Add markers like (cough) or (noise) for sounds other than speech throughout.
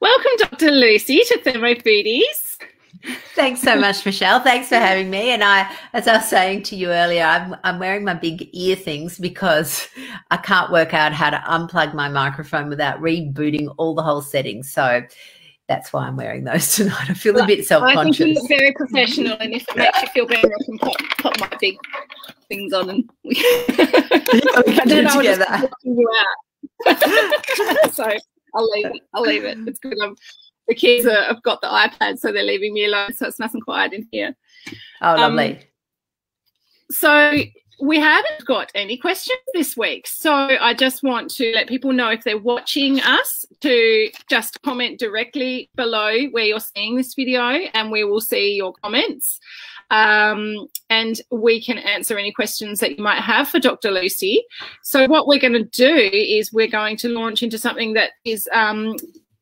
Welcome, Dr. Lucy, to Thermo Foodies. Thanks so much, Michelle. Thanks for having me. And I, as I was saying to you earlier, I'm, I'm wearing my big ear things because I can't work out how to unplug my microphone without rebooting all the whole settings. So that's why I'm wearing those (laughs) tonight. I feel a bit self-conscious. I think you look very professional, and if it makes you feel better, I can pop, pop my big things on and we, (laughs) (laughs) can do it together. So I'll leave it. I'll leave it. It's good. I'm, the kids are, have got the iPad, so they're leaving me alone, so it's nice and quiet in here. Oh, lovely. Um, so we haven't got any questions this week. So I just want to let people know if they're watching us to just comment directly below where you're seeing this video and we will see your comments. Um, and we can answer any questions that you might have for Dr. Lucy. So what we're going to do is we're going to launch into something that is um,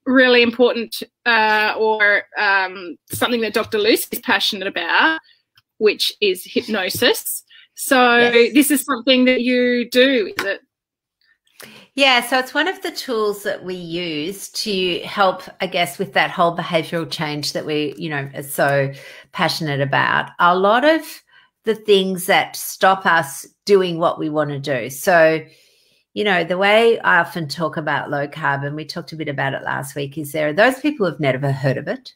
really important uh, or um, something that Dr. Lucy is passionate about, which is hypnosis. So yes. this is something that you do, is it? Yeah, so it's one of the tools that we use to help, I guess, with that whole behavioral change that we, you know, are so passionate about. A lot of the things that stop us doing what we want to do. So, you know, the way I often talk about low carb, and we talked a bit about it last week, is there are those people who've never heard of it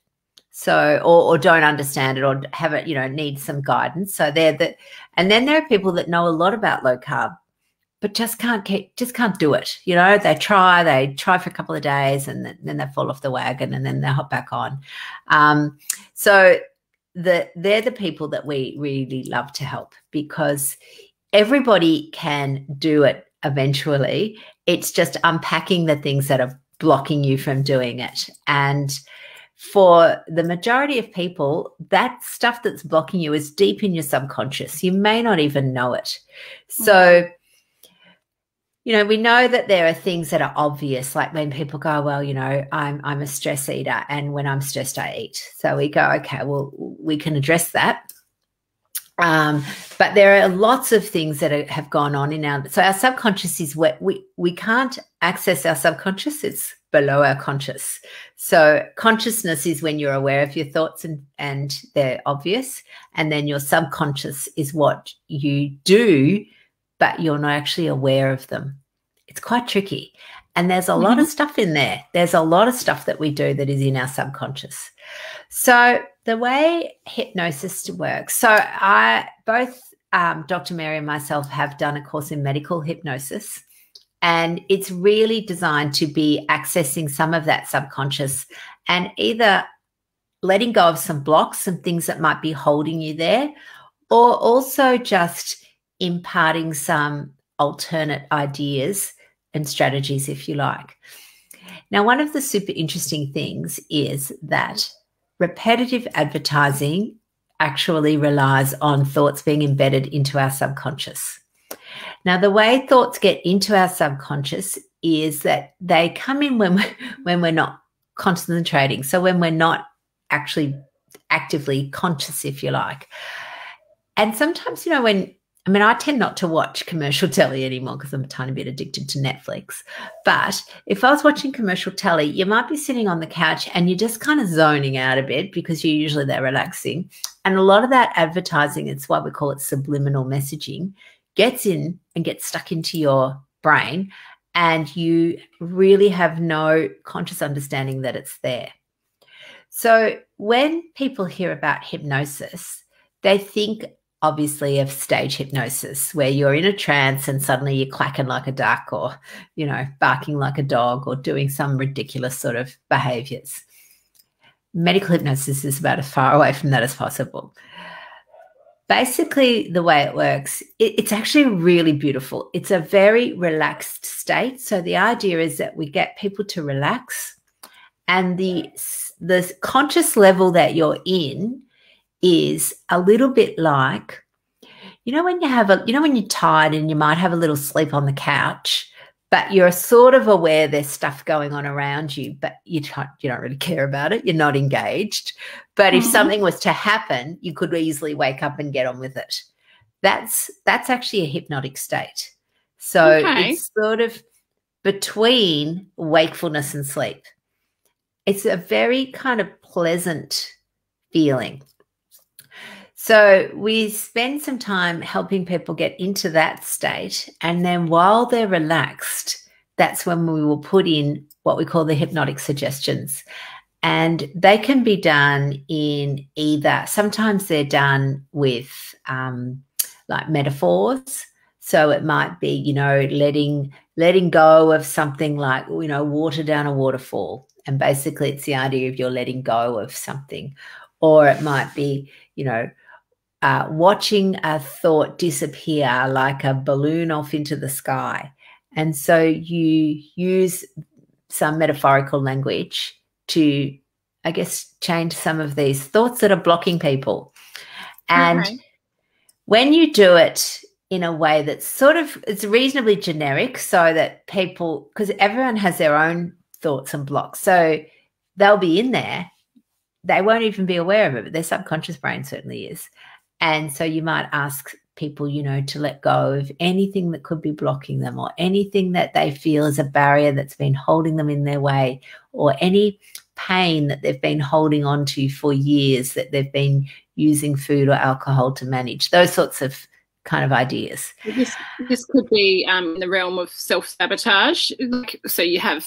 so or, or don't understand it or have it you know need some guidance so they're the and then there are people that know a lot about low carb but just can't keep just can't do it you know they try they try for a couple of days and then, then they fall off the wagon and then they hop back on um, so the they're the people that we really love to help because everybody can do it eventually it's just unpacking the things that are blocking you from doing it and for the majority of people, that stuff that's blocking you is deep in your subconscious. You may not even know it. So, mm-hmm. You know, we know that there are things that are obvious, like when people go, "Well, you know, I'm I'm a stress eater, and when I'm stressed, I eat." So we go, "Okay, well, we can address that." Um, but there are lots of things that are, have gone on in our so our subconscious is where we we can't access our subconscious. It's below our conscious. So consciousness is when you're aware of your thoughts and, and they're obvious. And then your subconscious is what you do, but you're not actually aware of them. It's quite tricky. And there's a mm-hmm. lot of mm-hmm. stuff in there. There's a lot of stuff that we do that is in our subconscious. So the way hypnosis works, so I both um, Dr. Mary and myself have done a course in medical hypnosis. And it's really designed to be accessing some of that subconscious and either letting go of some blocks, some things that might be holding you there, or also just imparting some alternate ideas and strategies, if you like. Now, one of the super interesting things is that repetitive advertising actually relies on thoughts being embedded into our subconscious. Now, the way thoughts get into our subconscious is that they come in when we're, when we're not concentrating. So when we're not actually actively conscious, if you like. And sometimes, you know, when I mean, I tend not to watch commercial (laughs) telly anymore because I'm a tiny bit addicted to Netflix. But if I was watching commercial telly, you might be sitting on the couch and you're just kind of zoning out a bit because you're usually there relaxing. And a lot of that advertising, it's why we call it subliminal messaging, gets in and gets stuck into your brain and you really have no conscious understanding that it's there. So when people hear about hypnosis, they think obviously of stage hypnosis where you're in a trance and suddenly you're clacking like a duck or you know barking like a dog or doing some ridiculous sort of behaviors. Medical hypnosis is about as far away from that as possible. Basically the way it works it, it's actually really beautiful. It's a very relaxed state. So the idea is that we get people to relax and the the conscious level that you're in is a little bit like you know when you have a you know when you're tired and you might have a little sleep on the couch but you're sort of aware there's stuff going on around you, but you don't, you don't really care about it. You're not engaged. But if mm-hmm. something was to happen, you could easily wake up and get on with it. That's that's actually a hypnotic state. So okay. it's sort of between wakefulness and sleep. it's a very kind of pleasant feeling. So we spend some time helping people get into that state. And then while they're relaxed, that's when we will put in what we call the hypnotic suggestions. And they can be done in either, sometimes they're done with um, like metaphors. So it might be, you know, letting letting go of something like, you know, water down a waterfall. And basically it's the idea of you're letting go of something. Or it might be, you know, uh, watching a thought disappear like a balloon off into the sky. And so you use some metaphorical language to, I guess, change some of these thoughts that are blocking people. And okay. when you do it in a way that's sort of it's reasonably generic so that people because everyone has their own thoughts and blocks. So they'll be in there. They won't even be aware of it, but their subconscious brain certainly is. And so you might ask people, you know, to let go of anything that could be blocking them or anything that they feel is a barrier that's been holding them in their way or any pain that they've been holding on to for years that they've been using food or alcohol to manage. Those sorts of kind of ideas. This, this could be um, in the realm of self sabotage. So you have,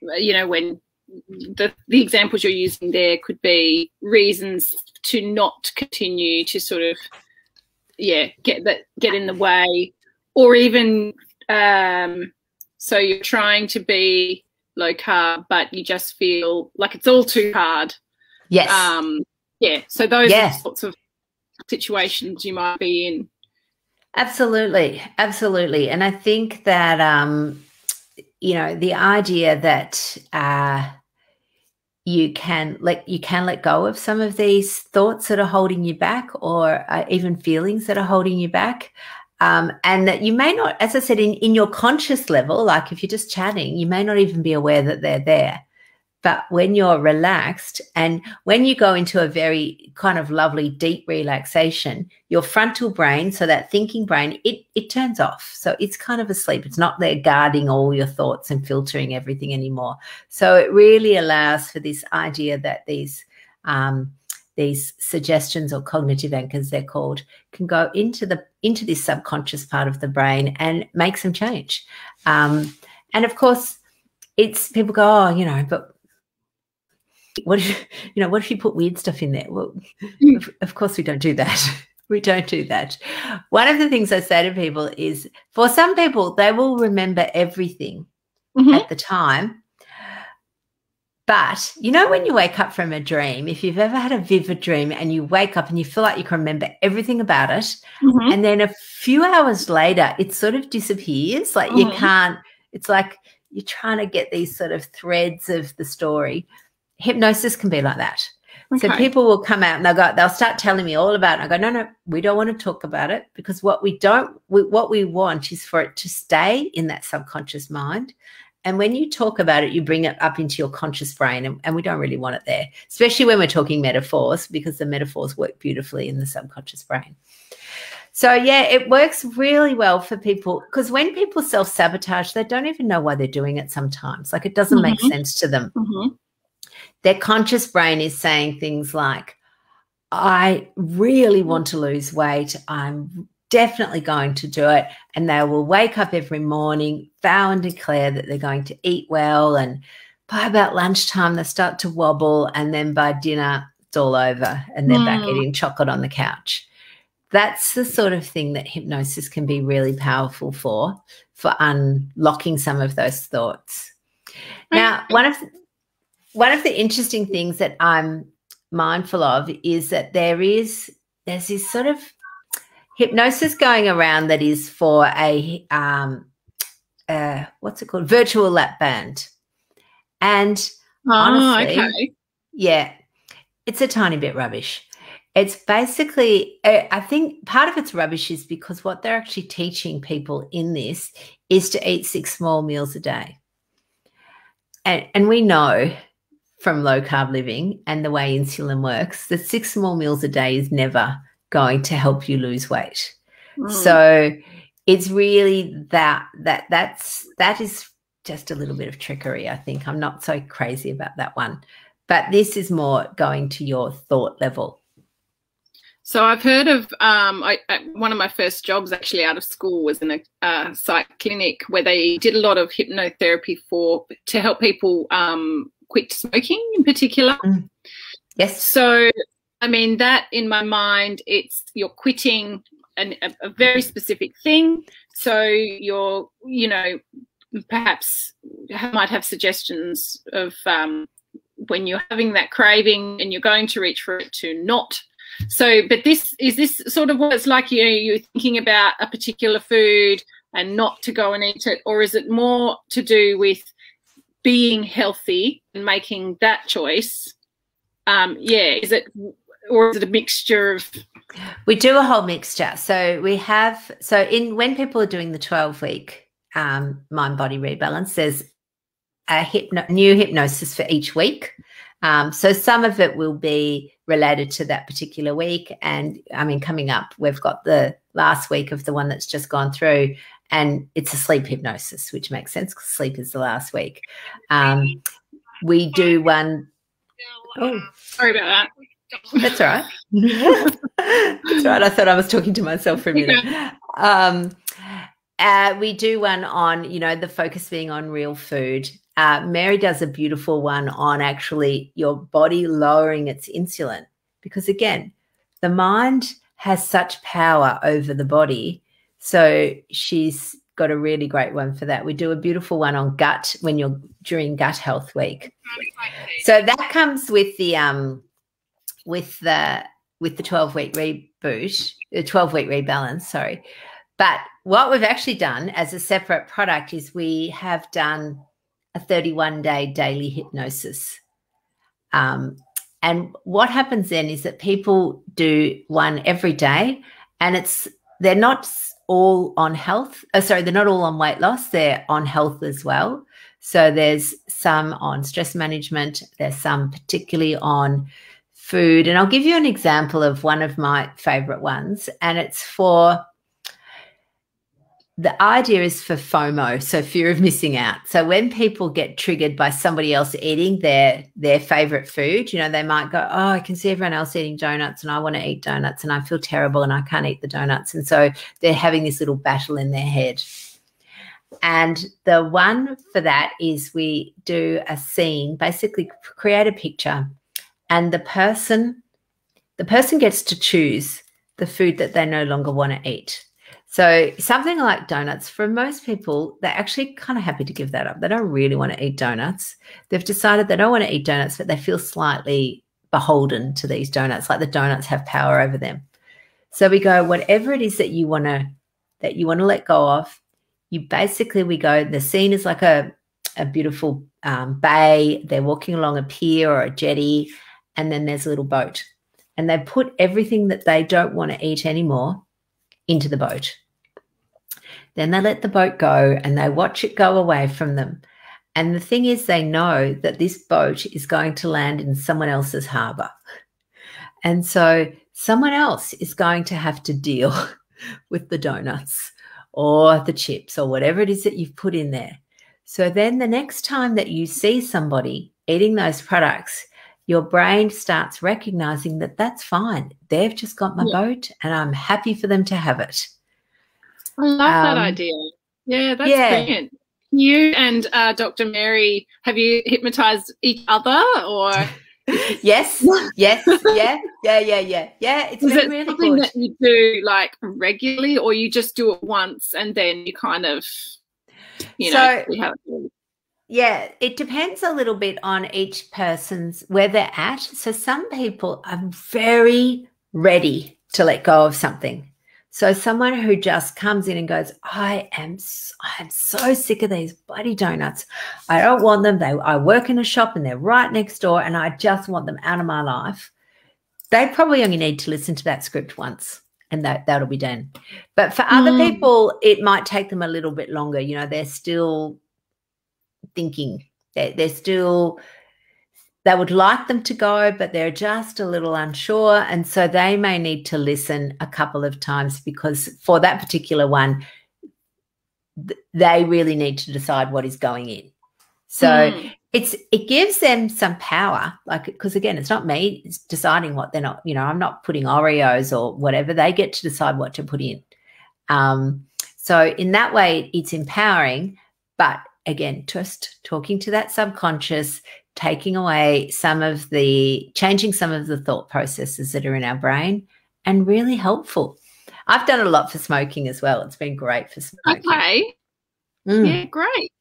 you know, when the, the examples you're using there could be reasons to not continue to sort of yeah get that get in the way or even um so you're trying to be low carb but you just feel like it's all too hard. Yes. Um yeah so those yes. are sorts of situations you might be in. Absolutely. Absolutely. And i think that um you know the idea that uh you can let you can let go of some of these thoughts that are holding you back or uh, even feelings that are holding you back. Um, and that you may not as i said in, in your conscious level like if you're just chatting you may not even be aware that they're there but when you're relaxed and when you go into a very kind of lovely deep relaxation, your frontal brain, so that thinking brain, it it turns off. So it's kind of asleep. It's not there guarding all your thoughts and filtering everything anymore. So it really allows for this idea that these um, these suggestions or cognitive anchors they're called can go into the into this subconscious part of the brain and make some change um, and of course it's people go oh you know but what if you know what if you put weird stuff in there well mm. of, of course we don't do that (laughs) we don't do that one of the things i say to people is for some people they will remember everything mm-hmm. at the time but you know when you wake up from a dream if you've ever had a vivid dream and you wake up and you feel like you can remember everything about it mm-hmm. and then a few hours later it sort of disappears like mm-hmm. you can't it's like you're trying to get these sort of threads of the story hypnosis can be like that. Okay. So people will come out and they'll go, they'll start telling me all about it. I go, no, no, we don't want to talk about it because what we don't, we, what we want is for it to stay in that subconscious mind. And when you talk about it, you bring it up into your conscious brain, and, and we don't really want it there, especially when we're talking metaphors, because the metaphors work beautifully in the subconscious brain. So, yeah, it works really well for people because when people self sabotage, they don't even know why they're doing it sometimes. Like it doesn't mm-hmm. make sense to them. Mm-hmm their conscious brain is saying things like, I really want to lose weight. I'm definitely going to do it. And they will wake up every morning, vow and declare that they're going to eat well. And by about lunchtime, they start to wobble. And then by dinner, it's all over. And they're mm. back hmm. eating chocolate on the couch. That's the sort of thing that hypnosis can be really powerful for, for unlocking some of those thoughts. Now, one of the, one of the interesting things that I'm mindful of is that there is there's this sort of hypnosis going around that is for a um uh what's it called? Virtual lap band. And oh, honestly okay. yeah it's a tiny bit rubbish. It's basically uh, i think part of it's rubbish is because what they're actually teaching people in this is to eat six small meals a day. And and we know from low carb living and the way insulin works, that six small meals a day is never going to help you lose weight. Mm. So it's really that that that's that is just a little bit of trickery, I think. I'm not so crazy about that one. But this is more going to your thought level. So I've heard of um, I, one of my first jobs actually out of school was in a uh, psych clinic where they did a lot of hypnotherapy for to help people um, quit smoking in particular. Mm. Yes. So I mean that in my mind, it's you're quitting an, a, a very specific thing. So you're you know perhaps might have suggestions of um, when you're having that craving and you're going to reach for it to not so but this is this sort of what it's like you know you're thinking about a particular food and not to go and eat it or is it more to do with being healthy and making that choice um yeah is it or is it a mixture of we do a whole mixture so we have so in when people are doing the 12 week um, mind body rebalance. There's a hypno- new hypnosis for each week. Um, so some of it will be related to that particular week. And I mean, coming up, we've got the last week of the one that's just gone through, and it's a sleep hypnosis, which makes sense because sleep is the last week. Um, we do one. Oh, sorry about that. That's all right. (laughs) That's right. I thought I was talking to myself for a minute. Um, uh, we do one on, you know, the focus being on real food. Uh, Mary does a beautiful one on actually your body lowering its insulin because, again, the mind has such power over the body. So she's got a really great one for that. We do a beautiful one on gut when you're during gut health week. So that comes with the um with the with the 12 week reboot, the 12 week rebalance, sorry. But what we've actually done as a separate product is we have done a 31 day daily hypnosis. Um, and what happens then is that people do one every day, and it's they're not all on health. Oh, sorry, they're not all on weight loss. They're on health as well. So there's some on stress management. There's some particularly on food, and I'll give you an example of one of my favorite ones, and it's for the idea is for FOMO, so fear of missing out. So when people get triggered by somebody else eating their their favorite food, you know, they might go, "Oh, I can see everyone else eating donuts, and I want to eat donuts, and I feel terrible, and I can't eat the donuts." And so they're having this little battle in their head. And the one for that is we do a scene, basically create a picture, and the person the person gets to choose the food that they no longer want to eat. So something like donuts, for most people, they're actually kind of happy to give that up. They don't really want to eat donuts. They've decided they don't want to eat donuts, but they feel slightly beholden to these donuts, like the donuts have power over them. So we go, whatever it is that you want to that you want to let go of, you basically we go, the scene is like a, a beautiful um, bay. They're walking along a pier or a jetty, and then there's a little boat. And they put everything that they don't want to eat anymore into the boat. Then they let the boat go and they watch it go away from them. And the thing is, they know that this boat is going to land in someone else's harbor. And so someone else is going to have to deal (laughs) with the donuts or the chips or whatever it is that you've put in there. So then the next time that you see somebody eating those products, your brain starts recognizing that that's fine. They've just got my yeah. boat and I'm happy for them to have it. I love um, that idea. Yeah, that's yeah. brilliant. You and uh, Dr. Mary, have you hypnotized each other or? (laughs) yes, yes, yeah, yeah, yeah, yeah, yeah. It's Is it really something good. that you do like regularly, or you just do it once and then you kind of, you know, so, yeah, it depends a little bit on each person's where they're at. So some people are very ready to let go of something. So someone who just comes in and goes, I am, I am so sick of these bloody donuts. I don't want them. They, I work in a shop and they're right next door, and I just want them out of my life. They probably only need to listen to that script once, and that that'll be done. But for other mm. people, it might take them a little bit longer. You know, they're still thinking. They're, they're still they would like them to go, but they're just a little unsure. And so they may need to listen a couple of times because for that particular one, th- they really need to decide what is going in. So mm. it's it gives them some power, like because again, it's not me it's deciding what they're not. You know, I'm not putting Oreos or whatever. They get to decide what to put in. Um, so in that way, it's empowering. But again, just talking to that subconscious, taking away some of the, changing some of the thought processes that are in our brain, and really helpful. I've done a lot for smoking as well. It's been great for smoking. Okay. Mm. Yeah, great.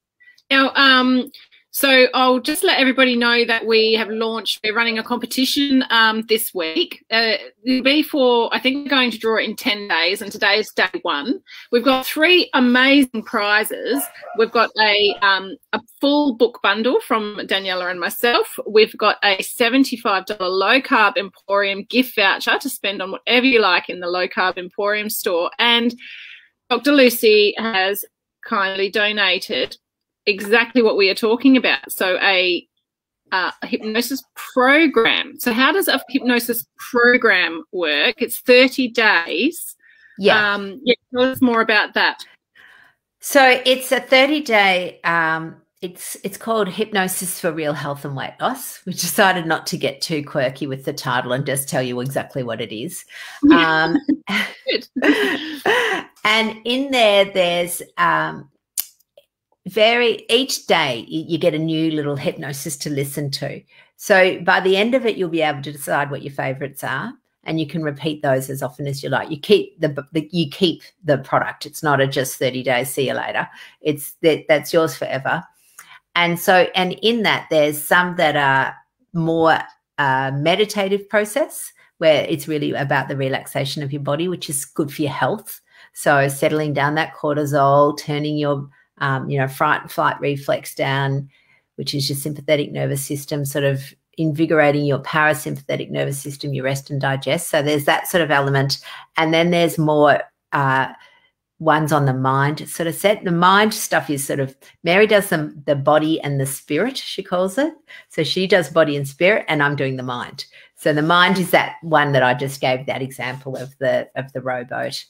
Now, um, so I'll just let everybody know that we have launched, we're running a competition um, this week. Uh, it'll be for, I think we're going to draw it in 10 days, and today is day one. We've got three amazing prizes. We've got a, um, a full book bundle from Daniela and myself. We've got a $75 low carb Emporium gift voucher to spend on whatever you like in the low carb Emporium store. And Dr. Lucy has kindly donated exactly what we are talking about. So a, uh, a hypnosis program. So how does a hypnosis program work? It's 30 days. Yeah. Um, yeah. Tell us more about that. So it's a 30 day, um, it's it's called Hypnosis for Real Health and Weight Loss. We decided not to get too quirky with the title and just tell you exactly what it is. Um, (laughs) (laughs) and in there, there's um, very each day you get a new little hypnosis to listen to. So by the end of it, you'll be able to decide what your favorites are, and you can repeat those as often as you like. You keep the, the you keep the product. It's not a just thirty days. See you later. It's that that's yours forever. And so, and in that, there's some that are more uh, meditative process where it's really about the relaxation of your body, which is good for your health. So settling down that cortisol, turning your um, you know, fright and flight reflex down, which is your sympathetic nervous system, sort of invigorating your parasympathetic nervous system, your rest and digest. So there's that sort of element. And then there's more uh, ones on the mind sort of set. The mind stuff is sort of Mary does the, the body and the spirit, she calls it. So she does body and spirit, and I'm doing the mind. So the mind is that one that I just gave that example of the of the rowboat.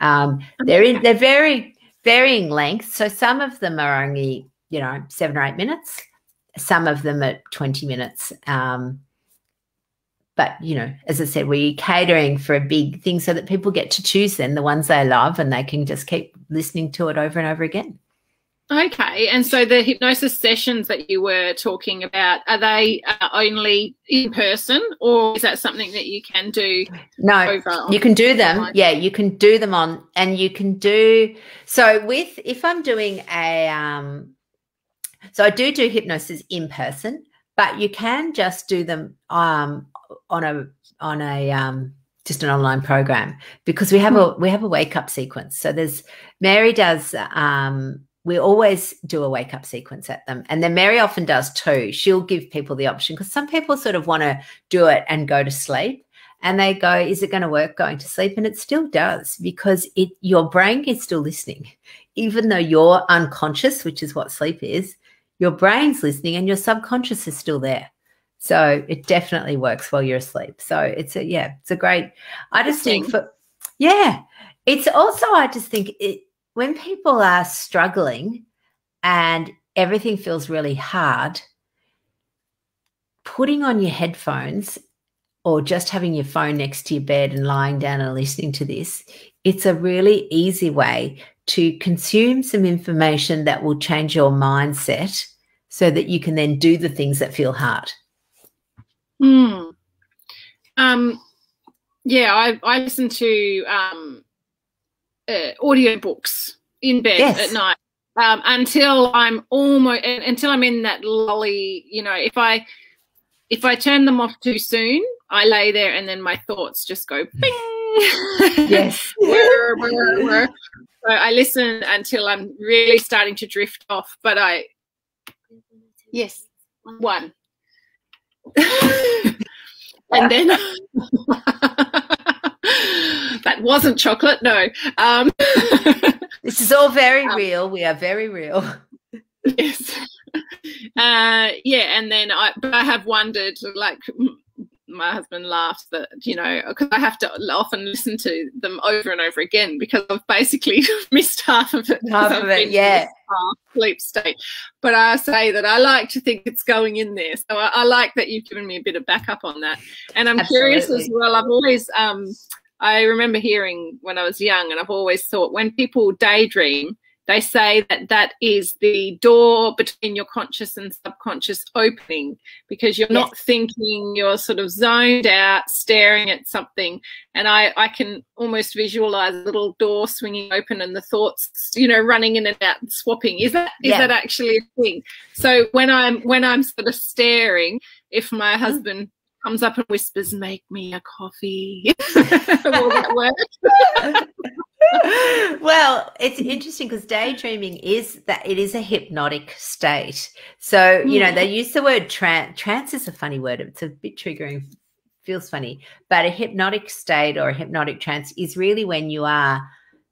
Um, they're in, they're very varying lengths. So some of them are only, you know, seven or eight minutes. Some of them are 20 minutes. Um, but, you know, as I said, we're catering for a big thing so that people get to choose then the ones they love and they can just keep listening to it over and over again. Okay, and so the hypnosis sessions that you were talking about are they uh, only in person, or is that something that you can do? No, you can do them. Online? Yeah, you can do them on, and you can do so with if I'm doing a um, so I do do hypnosis in person, but you can just do them um on a on a um just an online program because we have a we have a wake up sequence. So there's Mary does um we always do a wake up sequence at them. And then Mary often does too. She'll give people the option because some people sort of want to do it and go to sleep. And they go, is it going to work going to sleep? And it still does because it your brain is still listening. Even though you're unconscious, which is what sleep is, your brain's listening and your subconscious is still there. So it definitely works while you're asleep. So it's a yeah, it's a great I just think for yeah. It's also I just think it when people are struggling and everything feels really hard, putting on your headphones or just having your phone next to your bed and lying down and listening to this, it's a really easy way to consume some information that will change your mindset so that you can then do the things that feel hard. Hmm. Um, yeah, I, I listen to um, uh, audio books in bed yes. at night um, until I'm almost until I'm in that lolly. You know, if I if I turn them off too soon, I lay there and then my thoughts just go bing. yes. (laughs) So I listen until I'm really starting to drift off. But I, yes, one. (laughs) and then (laughs) that wasn't chocolate. No. Um, (laughs) this is all very um, real. We are very real. yes. Uh, yeah, and then I, but I have wondered, like, my husband laughs that you know because I have to often listen to them over and over again because I've basically (laughs) missed half of it. Half of it, yeah. Sleep state, but I say that I like to think it's going in there. So I, I like that you've given me a bit of backup on that, and I'm Absolutely. curious as well. I've always um, I remember hearing when I was young, and I've always thought when people daydream, they say that that is the door between your conscious and subconscious opening because you're yes. not thinking, you're sort of zoned out, staring at something. And I, I can almost visualize a little door swinging open and the thoughts, you know, running in and out and swapping. Is that is yeah. that actually a thing? So when I'm when I'm sort of staring, if my mm-hmm. husband comes up and whispers, "Make me a coffee," (laughs) will that work? (laughs) well, it's interesting because daydreaming is that it is a hypnotic state. So, you know, they hmm. use the word trance. Trance is a funny word. It's a bit triggering, feels funny. But a hypnotic state or a hypnotic trance is really when you are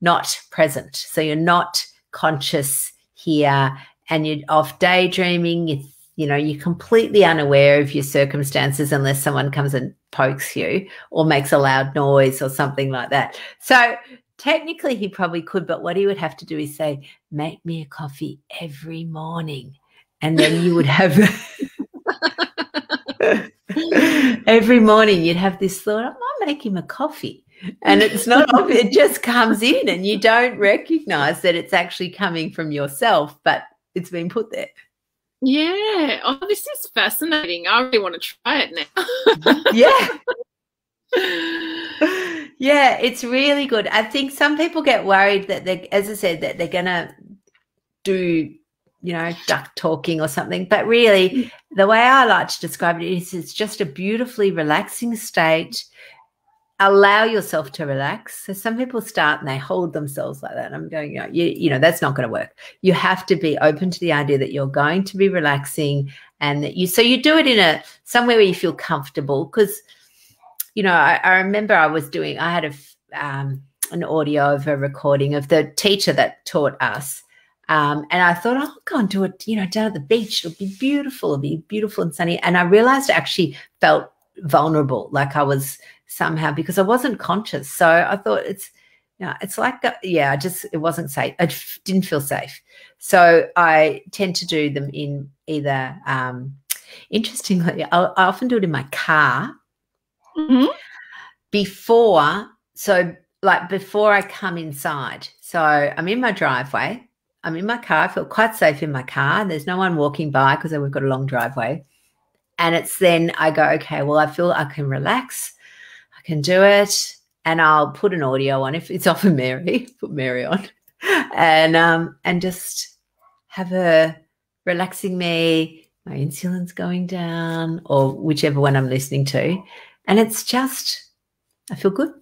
not present. So you're not conscious here and you're off daydreaming. You, you know, you're completely unaware of your circumstances unless someone comes and pokes you or makes a loud noise or something like that. So Technically, he probably could, but what he would have to do is say, Make me a coffee every morning. And then you would have (laughs) every morning you'd have this thought, I might make him a coffee. And it's not (laughs) obvious, it just comes in and you don't recognize that it's actually coming from yourself, but it's been put there. Yeah. Oh, this is fascinating. I really want to try it now. (laughs) yeah. (laughs) yeah, it's really good. I think some people get worried that they, as I said, that they're gonna do, you know, duck talking or something. But really, mm. the way I like to describe it is, it's just a beautifully relaxing state. Allow yourself to relax. So some people start and they hold themselves like that. I'm going, you know, you, you know that's not going to work. You have to be open to the idea that you're going to be relaxing and that you. So you do it in a somewhere where you feel comfortable because you know, I, I remember I was doing, I had a, um, an audio of a recording of the teacher that taught us. Um, and I thought, I'll go and do it, you know, down at the beach. It'll be beautiful. It'll be beautiful and sunny. And I realized I actually felt vulnerable, like I was somehow because I wasn't conscious. So I thought it's, you know, it's like, yeah, I just, it wasn't safe. I didn't feel safe. So I tend to do them in either, um, interestingly, I, I often do it in my car mm-hmm. before, so like before I come inside. So I'm in my driveway. I'm in my car. I feel quite safe in my car. There's no one walking by because we've got a long driveway. And it's then I go, okay, well, I feel I can relax. I can do it. And I'll put an audio on if it's (laughs) often Mary, put Mary on. And um and just have her relaxing me, my insulin's going down, or whichever one I'm listening to. And it's just, I feel good.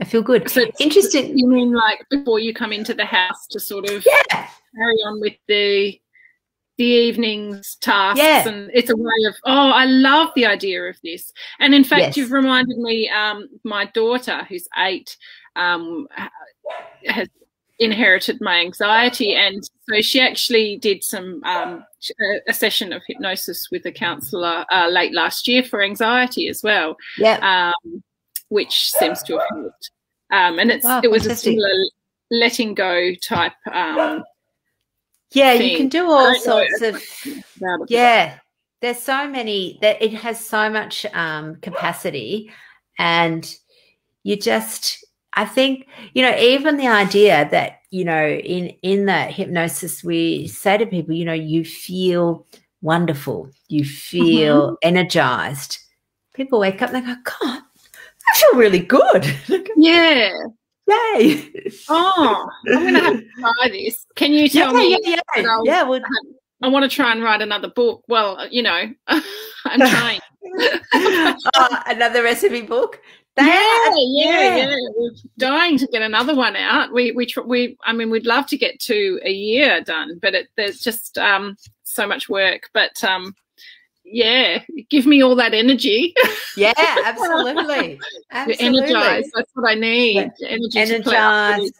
I feel good. So interesting. You mean like before you come into the house to sort of yeah. carry on with the the evenings tasks yeah. and it's a way of oh i love the idea of this and in fact yes. you've reminded me um, my daughter who's eight um, has inherited my anxiety and so she actually did some um, a session of hypnosis with a counselor uh, late last year for anxiety as well yeah um, which seems to have helped um, and it's wow, it was fantastic. a similar letting go type um, yeah thing. you can do all sorts of yeah there's so many that it has so much um, capacity and you just I think, you know, even the idea that, you know, in in that hypnosis we say to people, you know, you feel wonderful, you feel mm-hmm. energized. People wake up and they go, God, I feel really good. (laughs) yeah. Yay. Oh, I'm gonna have to (laughs) try this. Can you tell yeah, me? Yeah, yeah. yeah well, I want to try and write another book. Well, you know, (laughs) I'm trying. (laughs) oh, another recipe book. That, yeah, yeah, yeah, We're dying to get another one out. We we we. I mean, we'd love to get to a year done, but it, there's just um, so much work. But um, yeah, give me all that energy. Yeah, (laughs) absolutely. absolutely. Energize. That's what I need. Energy energize.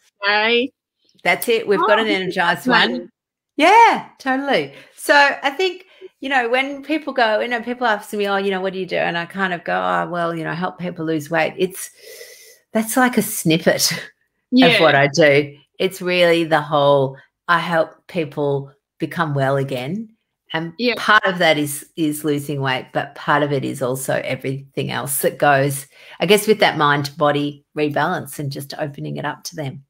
That's it. We've oh, got an oh, energized one. Yeah, totally. So I think you know, when people go, you know, people ask me, oh, you know, what do you do? And I kind of go, oh, well, you know, help people lose weight. It's that's like a snippet yeah. (laughs) of what I do. It's really the whole I help people become well again. And yeah. part of that is is losing weight, but part of it is also everything else that goes, I guess, with that mind body rebalance and just opening it up to them.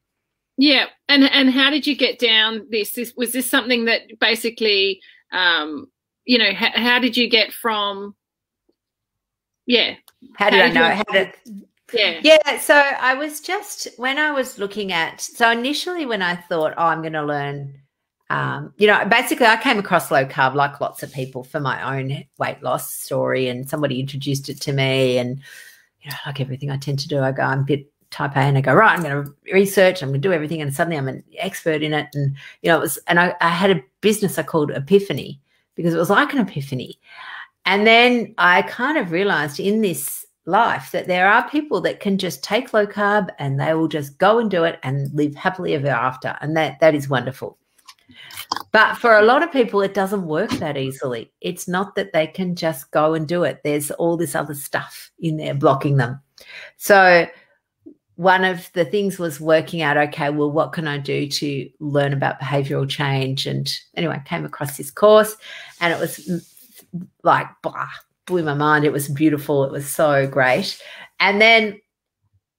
Yeah, and and how did you get down this? this was this something that basically, um, you know, ha- how did you get from? Yeah, how did how I know? How did yeah. Yeah. So I was just when I was looking at so initially when I thought, oh, I'm going to learn, um, you know, basically I came across low carb like lots of people for my own weight loss story, and somebody introduced it to me, and you know, like everything I tend to do, I go, I'm a bit type A, and I go, right, I'm going to research, I'm going to do everything, and suddenly I'm an expert in it, and you know, it was, and I, I had a business I called Epiphany because it was like an epiphany. And then I kind of realized in this life that there are people that can just take low carb and they will just go and do it and live happily ever after and that that is wonderful but for a lot of people it doesn't work that easily it's not that they can just go and do it there's all this other stuff in there blocking them so one of the things was working out okay well what can i do to learn about behavioral change and anyway I came across this course and it was like blah blew my mind. It was beautiful. It was so great. And then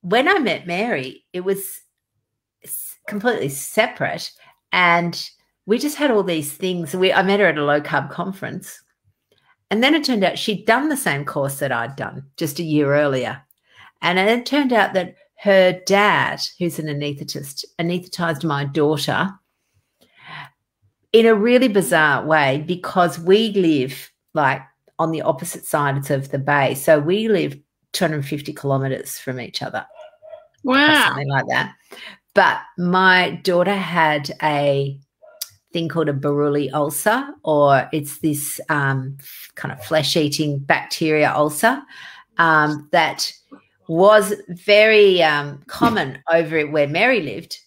when I met Mary, it was completely separate. And we just had all these things. We I met her at a low carb conference. And then it turned out she'd done the same course that I'd done just a year earlier. And it turned out that her dad, who's an anesthetist, anesthetized my daughter in a really bizarre way because we live like on the opposite sides of the bay. So we live 250 kilometers from each other. Wow. Something like that. But my daughter had a thing called a Buruli ulcer, or it's this um, kind of flesh eating bacteria ulcer um, that was very um, common over where Mary lived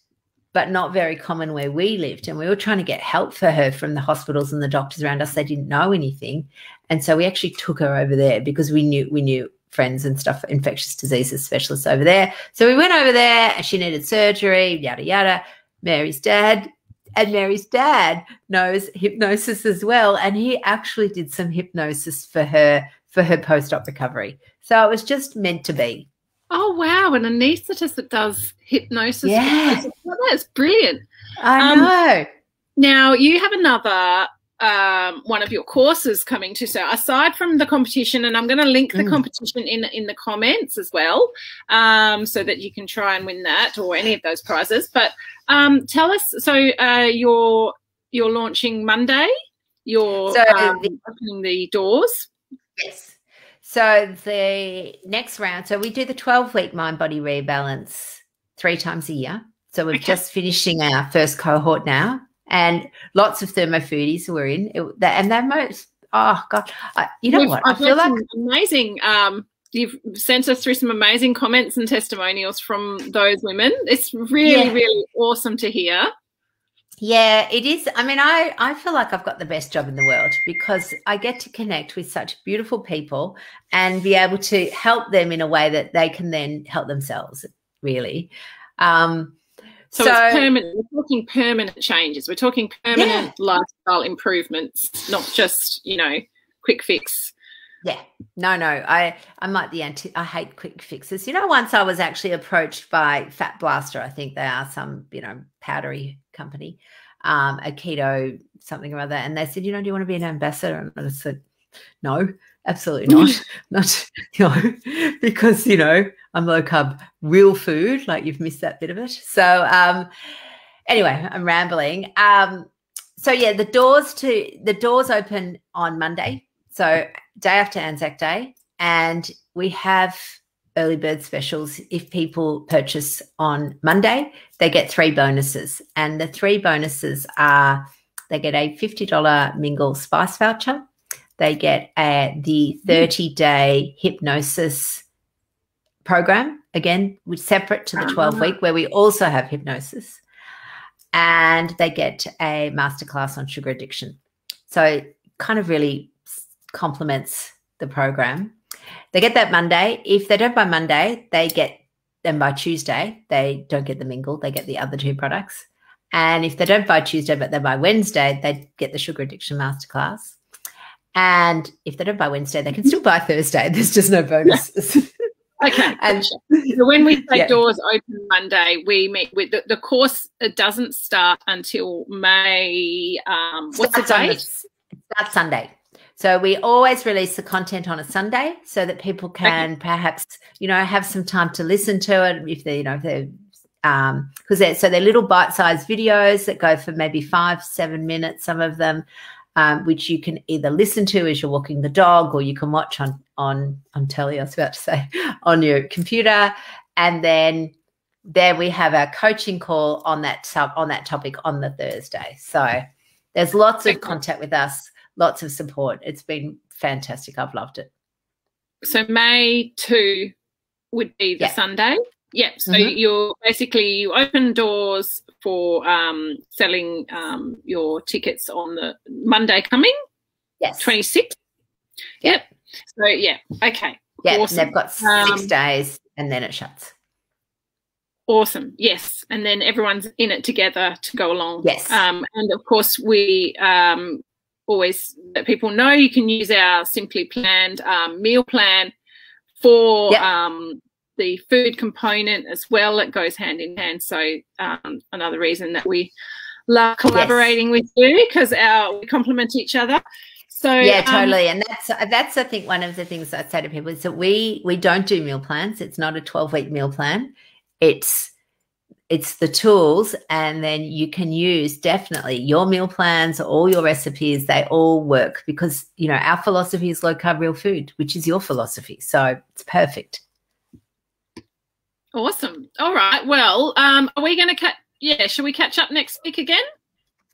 but not very common where we lived. And we were trying to get help for her from the hospitals and the doctors around us. They didn't know anything. And so we actually took her over there because we knew we knew friends and stuff, infectious diseases specialists over there. So we went over there and she needed surgery, yada yada. Mary's dad and Mary's dad knows hypnosis as well. And he actually did some hypnosis for her for her post-op recovery. So it was just meant to be. Oh wow, an anaesthetist that does hypnosis. Yeah. Oh, that's brilliant. I um, know. Now you have another um, one of your courses coming to. So aside from the competition, and I'm going to link the mm. competition in in the comments as well, um, so that you can try and win that or any of those prizes. But um, tell us. So uh, you're you're launching Monday. You're so um, the, opening the doors. Yes. So the next round, so we do the 12 week mind body rebalance three times a year. So we're okay. just finishing our first cohort now, and lots of thermo foodies were in, it, and they're most. Oh God, I, you know We've, what? I feel like amazing. Um, you've sent us through some amazing comments and testimonials from those women. It's really, yeah. really awesome to hear. Yeah, it is. I mean, I, I feel like I've got the best job in the world because I get to connect with such beautiful people and be able to help them in a way that they can then help themselves, really. Um, so, so it's permanent. We're talking permanent changes. We're talking permanent yeah. lifestyle improvements, not just, you know, quick fix yeah, no, no. I I'm like the anti. I hate quick fixes. You know, once I was actually approached by Fat Blaster. I think they are some you know powdery company, um, a keto something or other, and they said, you know, do you want to be an ambassador? And I said, no, absolutely not, (laughs) not (laughs) you know, because you know I'm low carb, real food. Like you've missed that bit of it. So um, anyway, I'm rambling. Um, so yeah, the doors to the doors open on Monday. So day after Anzac Day, and we have early bird specials. If people purchase on Monday, they get three bonuses, and the three bonuses are they get a fifty dollar Mingle Spice voucher, they get a, the thirty day hypnosis program again, which separate to the uh-huh. twelve week, where we also have hypnosis, and they get a masterclass on sugar addiction. So kind of really complements the program. They get that Monday. If they don't by Monday, they get them by Tuesday. They don't get the mingle. They get the other two products. And if they don't buy Tuesday, but they buy Wednesday, they get the sugar addiction masterclass. And if they don't buy Wednesday, they can still buy Thursday. (laughs) There's just no bonuses. (laughs) Okay. (laughs) And (laughs) so when we say yeah. doors open Monday, we meet with the, the course. It doesn't start until May. Um, what's the date? Starts Sunday. So we always release the content on a Sunday so that people can okay. perhaps, you know, have some time to listen to it if they, you know, if they're um because they're so they're little bite-sized videos that go for maybe five, seven minutes, some of them, um, which you can either listen to as you're walking the dog or you can watch on on on telly, I was about to say, (laughs) on your computer. And then there we have our coaching call on that sub on that topic on the Thursday. So there's lots of contact with us, lots of support. It's been fantastic. I've loved it. So May 2 would be the Sunday. Yep. So mm-hmm. you're basically you open doors for um, selling um, your tickets on the Monday coming. Yes. 26th. Yep. yep. So yeah, okay. Yeah, awesome. they've got six um, days and then it shuts. Awesome. Yes, and then everyone's in it together to go along. Yes. Um, and of course, we um, always let people know you can use our simply planned um, meal plan for yep. um, the food component as well. It goes hand in hand. So um, another reason that we love collaborating yes. with you because our we complement each other. So yeah, um, totally, um, and that's that's I think one of the things I say to people is that we we don't do meal plans. It's not a twelve week meal plan. It's it's the tools, and then you can use definitely your meal plans, all your recipes. They all work because you know our philosophy is low carb, real food, which is your philosophy. So it's perfect. Awesome. All right. Well, um, are we going to cut? Yeah. Should we catch up next week again?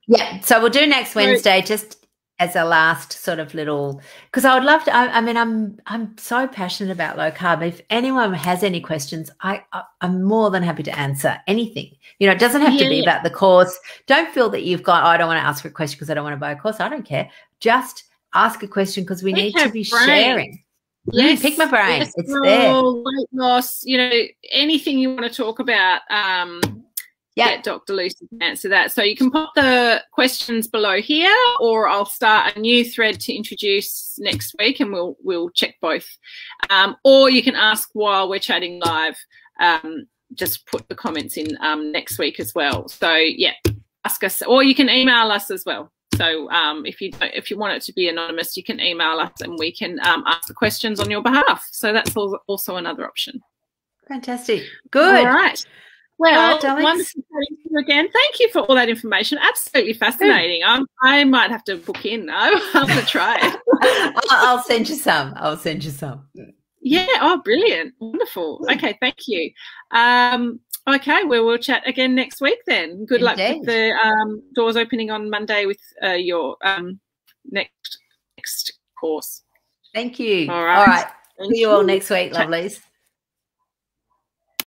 Yeah. So we'll do next Wednesday. Just as a last sort of little because I would love to. I, I, mean, I'm I'm so passionate about low carb. If anyone has any questions, I, I am more than happy to answer anything. You know, it doesn't have yeah. to be about the course. Don't feel that you've got. Oh, I don't want to ask a question because I don't want to buy a course. I don't care. Just ask a question because we need to be sharing. Yes, pick my brain. Yes, it's there. Weight loss. You know, anything you want to talk about. Um, yeah. get Dr. Lucy to answer that. So you can pop the questions below here, or I'll start a new thread to introduce next week, and we'll we'll check both. Um, or you can ask while we're chatting live. Um, just put the comments in um, next week as well. So yeah, ask us, or you can email us as well. So um, if you if you want it to be anonymous, you can email us, and we can um, ask the questions on your behalf. So that's also another option. Fantastic. Good. All right. Well, oh, wonderful you again. Thank you for all that information. Absolutely fascinating. I'm, I might have to book in. (laughs) I'll to try (laughs) it. I'll send you some. I'll send you some. Yeah. Oh, brilliant. Wonderful. Okay. Thank you. Um, okay. Well, we'll chat again next week then. Good Indeed. luck with the um, doors opening on Monday with uh, your um, next next course. Thank you. All right. All right. See you all next week, lovelies.